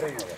Gracias.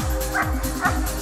Ha ha ha!